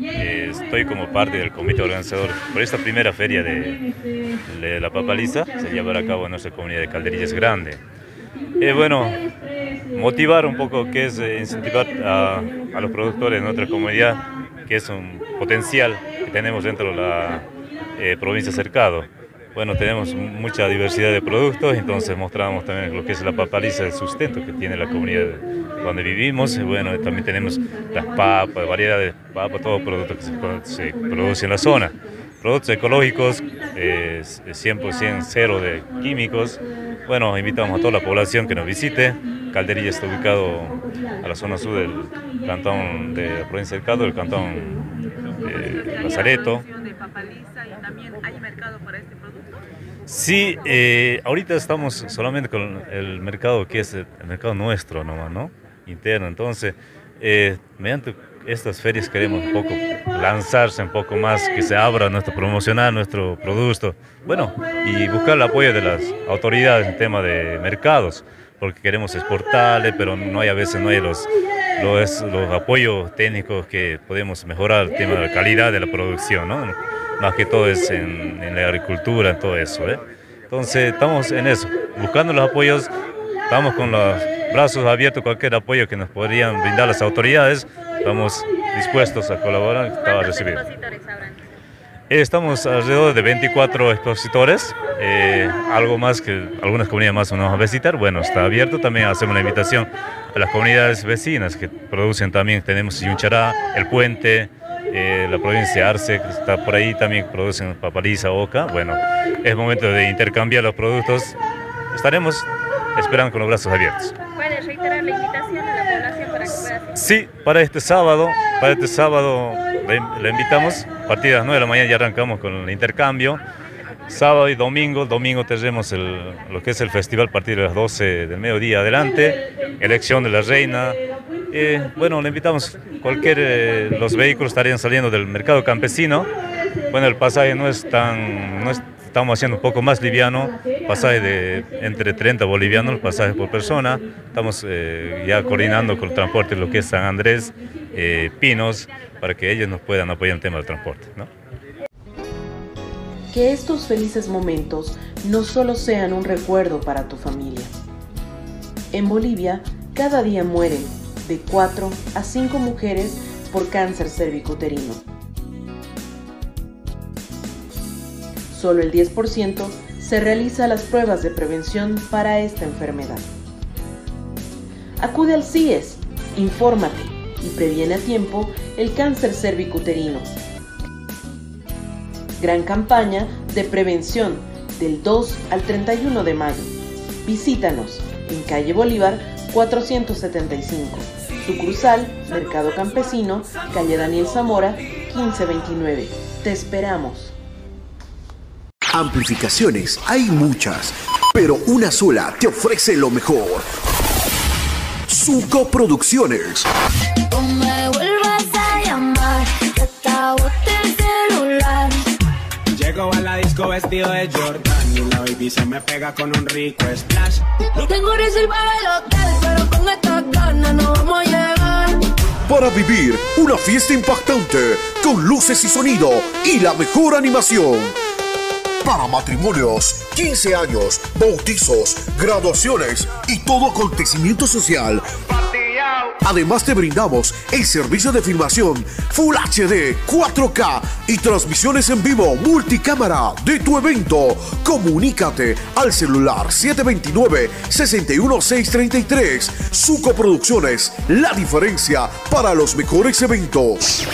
Eh, estoy como parte del comité organizador por esta primera feria de, la papaliza. Se llevará a cabo en nuestra comunidad de Calderillas Grande. Eh, bueno, motivar un poco que es eh, incentivar a, los productores de nuestra comunidad, que es un potencial que tenemos dentro de la provincia Cercado. Bueno, tenemos mucha diversidad de productos, entonces mostramos también lo que es la papaliza, el sustento que tiene la comunidad donde vivimos. Bueno, también tenemos las papas, variedades de papas, todo producto que se, produce en la zona. Productos ecológicos, 100% cero de químicos. Bueno, invitamos a toda la población que nos visite. Calderilla está ubicado a la zona sur del cantón de la provincia del Cado, del cantón de Lazareto. ¿Hay mercado para este producto? Sí, eh, ahorita estamos solamente con el mercado que es el, mercado nuestro nomás, ¿no? Interno. Entonces, eh, mediante estas ferias queremos un poco lanzarse un poco más, que se abra nuestro promocionar nuestro producto, bueno, y buscar el apoyo de las autoridades en tema de mercados, porque queremos exportarle, pero no hay a veces no hay los, los, los apoyos técnicos que podemos mejorar el tema de la calidad de la producción, ¿no? Más que todo es en, la agricultura, en todo eso. ¿eh? Entonces estamos en eso, buscando los apoyos, estamos con los brazos abiertos, cualquier apoyo que nos podrían brindar las autoridades, estamos dispuestos a colaborar, a recibir. Estamos alrededor de 24 expositores, eh, algo más que algunas comunidades más nos van a visitar. Bueno, está abierto también, hacemos una invitación a las comunidades vecinas que producen también, tenemos Yunchará, El Puente, eh, la provincia de Arce, que está por ahí, también producen papaliza, oca. Bueno, es momento de intercambiar los productos. Estaremos esperando con los brazos abiertos. ¿Puede reiterar la invitación a la población para que pueda Sí, para este sábado, para este sábado le, invitamos, a partir de las 9 de la mañana ya arrancamos con el intercambio. Sábado y domingo, domingo tendremos lo que es el festival a partir de las 12 del mediodía adelante, elección de la reina, eh, bueno, le invitamos, cualquier, eh, los vehículos estarían saliendo del mercado campesino. Bueno, el pasaje no es tan, no estamos haciendo un poco más liviano, pasaje de entre 30 bolivianos, pasaje por persona. Estamos eh, ya coordinando con el transporte lo que es San Andrés, Pinos, para que ellos nos puedan apoyar en el tema del transporte. Que estos felices momentos no solo sean un recuerdo para tu familia. En Bolivia, cada día mueren de 4 a 5 mujeres por cáncer cervicuterino. Solo el 10% se realiza las pruebas de prevención para esta enfermedad. Acude al CIES, infórmate y previene a tiempo el cáncer cervicuterino. Gran campaña de prevención del 2 al 31 de mayo. Visítanos en calle Bolívar 475. Sucursal, Mercado Campesino, calle Daniel Zamora, 1529. Te esperamos. Amplificaciones hay muchas, pero una sola te ofrece lo mejor. Suco Producciones. Vestido de Jordan y la baby se me pega con un rico splash. Tengo reservado el hotel, pero con esta ganas no vamos a llegar. Para vivir una fiesta impactante con luces y sonido y la mejor animación. Para matrimonios, 15 años, bautizos, graduaciones y todo acontecimiento social Además te brindamos el servicio de filmación Full HD, 4K y transmisiones en vivo multicámara de tu evento. Comunícate al celular 729-61633. Suco Producciones, la diferencia para los mejores eventos.